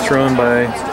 thrown by